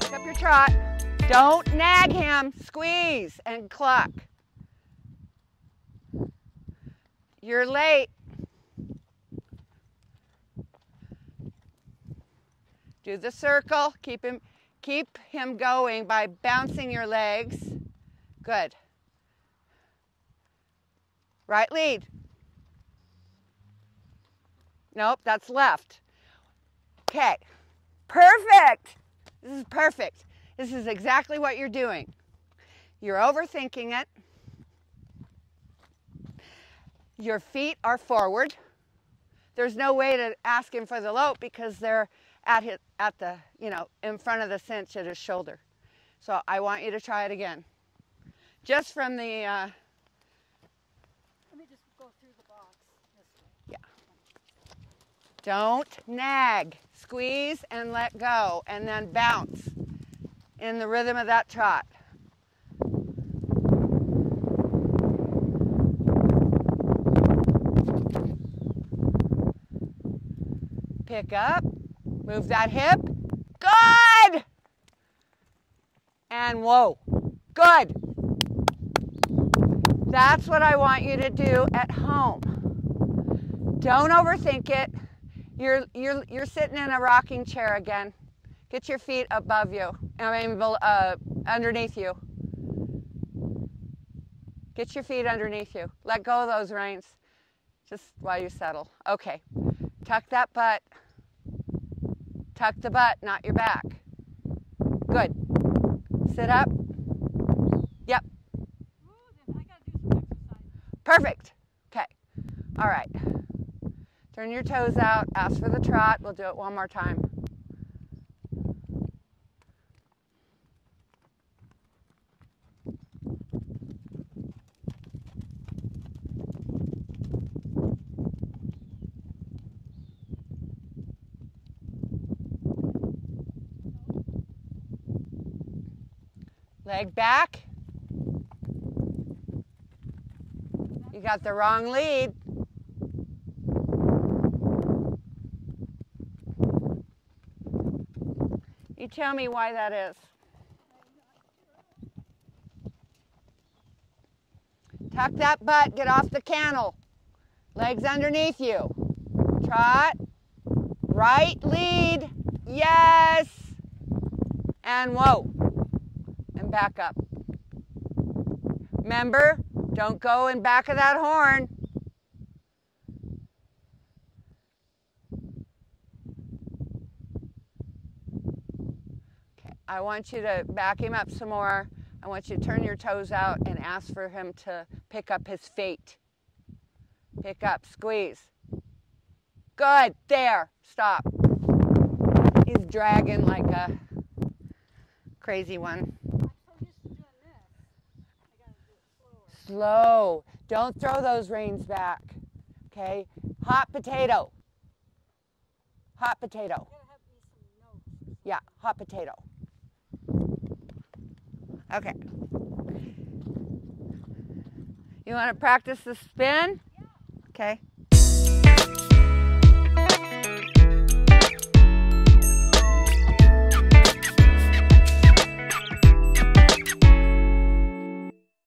Pick up your trot. Don't nag him. Squeeze and cluck. You're late. Do the circle. Keep him keep him going by bouncing your legs. Good. Right lead. Nope, that's left. Okay. Perfect. This is perfect. This is exactly what you're doing. You're overthinking it. Your feet are forward. There's no way to ask him for the lope because they're at his, at the, you know, in front of the cinch at his shoulder. So I want you to try it again. Just from the, uh, Let me just go through the box Yeah. Don't nag. Squeeze and let go and then bounce in the rhythm of that trot. Pick up, move that hip. Good! And whoa, good. That's what I want you to do at home. Don't overthink it. You're, you're, you're sitting in a rocking chair again. Get your feet above you, I mean, uh, underneath you. Get your feet underneath you. Let go of those reins just while you settle. Okay. Tuck that butt. Tuck the butt, not your back. Good. Sit up. Yep. Perfect. Okay. All right. Turn your toes out. Ask for the trot. We'll do it one more time. Leg back. You got the wrong lead. You tell me why that is. Tuck that butt, get off the cantle. Legs underneath you. Trot. Right lead. Yes. And whoa. And back up. Remember, don't go in back of that horn. I want you to back him up some more. I want you to turn your toes out and ask for him to pick up his feet. Pick up, squeeze. Good, there, stop. He's dragging like a crazy one. Slow. Don't throw those reins back. Okay? Hot potato. Hot potato. Yeah, hot potato. Okay. You want to practice the spin? Yeah. Okay.